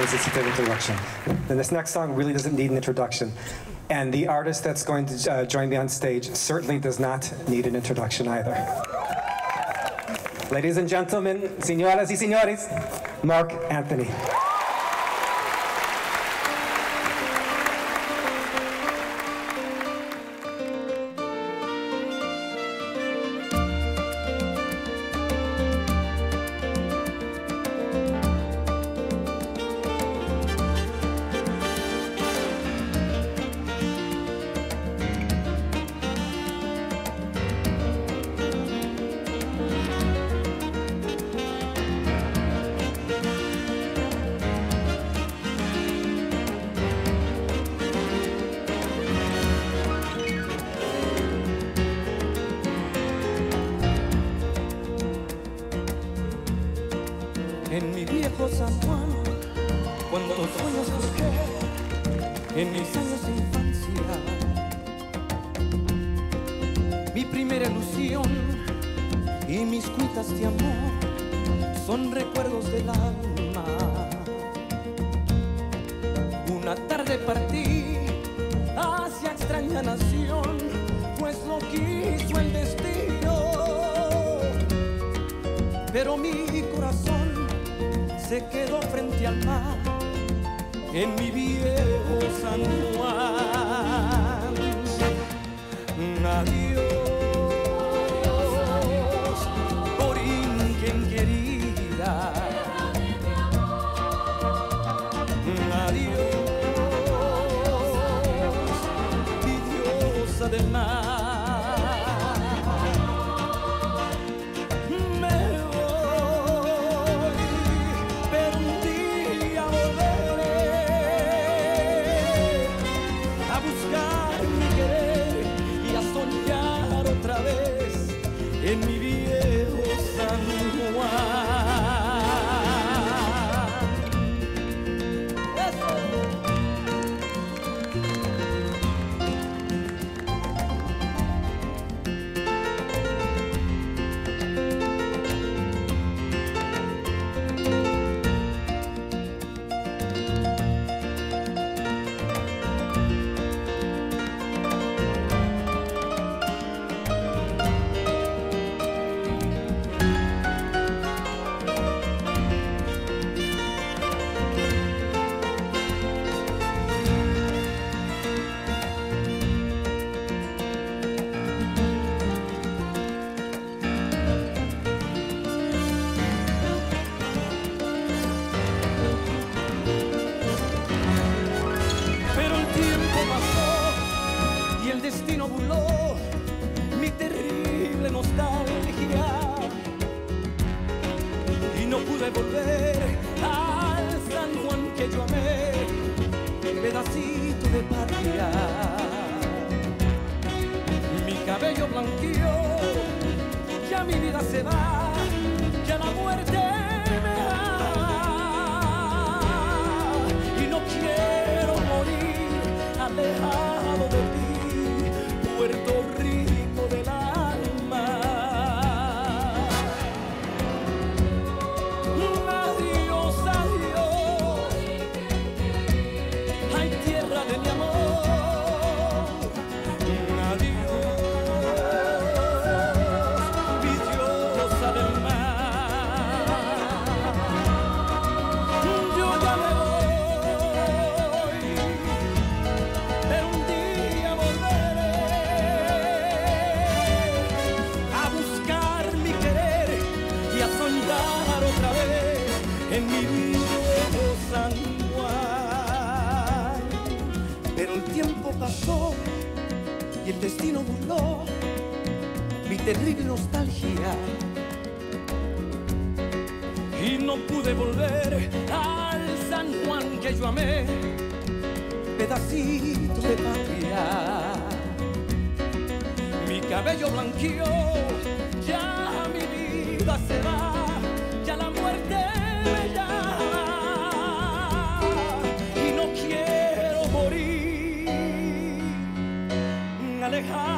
Necesita introduction. This next song really doesn't need an introduction. And the artist that's going to uh, join me on stage certainly does not need an introduction either. Ladies and gentlemen, señoras y señores, Mark Anthony. San Juan, cuando sueños busqué, en mis años de infancia, mi primera ilusión y mis cuitas de amor son recuerdos del alma. Una tarde partí hacia extraña nación, pues lo quiso el destino pero mi se quedó frente al mar en mi viejo San Juan. Adiós, Borinquen querida. Adiós, mi diosa del mar. Pude volver al San Juan que yo amé, pedacito de patria. Mi cabello blanqueó, ya mi vida se va, ya la muerte en mi viejo San Juan. Pero el tiempo pasó y el destino burló mi terrible nostalgia y no pude volver al San Juan que yo amé, pedacito de patria. Mi cabello blanqueó, ya mi vida se va, dejar.